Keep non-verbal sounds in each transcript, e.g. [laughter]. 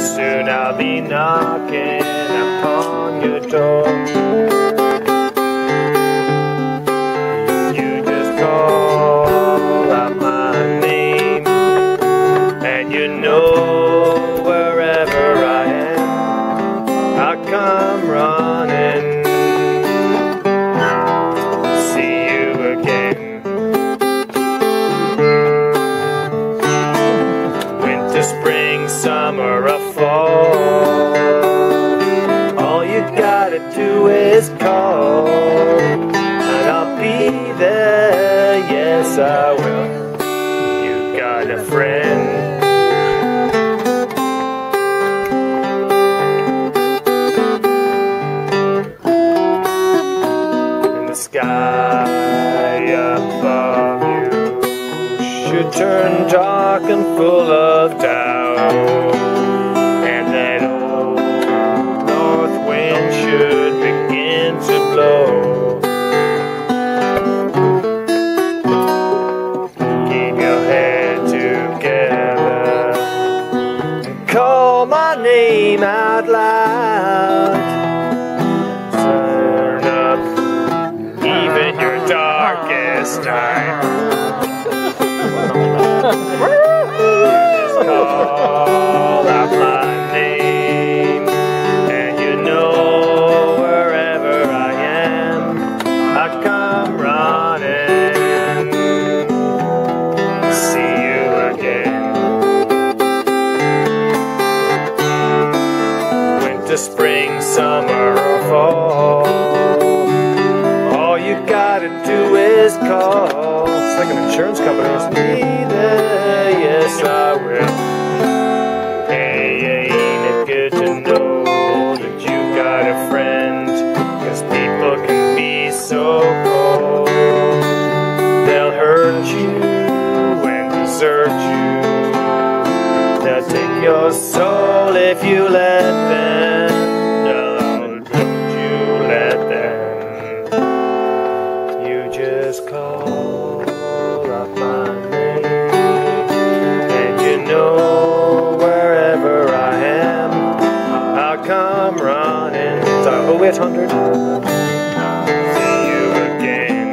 Soon I'll be knocking upon your door. You just call out my name, and you know summer, or fall. All you gotta do is call, and I'll be there. Yes, I will. You got a friend. Sky above you should turn dark and full of doubt. Name out loud. Turn up even your darkest night. [laughs] Just call out my name, spring, summer, or fall. All you gotta do is call. It's like an insurance company. Be there, yes I will. Hey, ain't it good to know that you got a friend? Cause people can be so cold. They'll hurt you and desert you. They'll take your soul if you let them. Running. It's our 0800. See you again.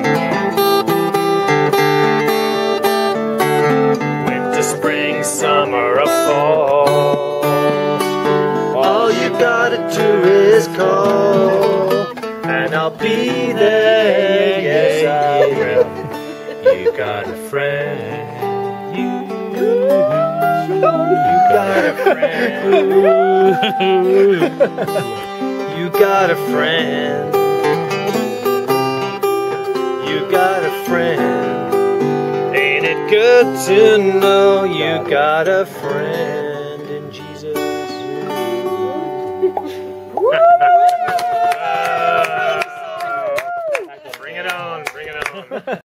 Winter, spring, summer, or fall. All you gotta do is call, and I'll be there. Yes, I will. You got a friend. You, friend. You got a friend. You got a friend. Ain't it good to know you got a friend in Jesus? [laughs] Bring it on, bring it on.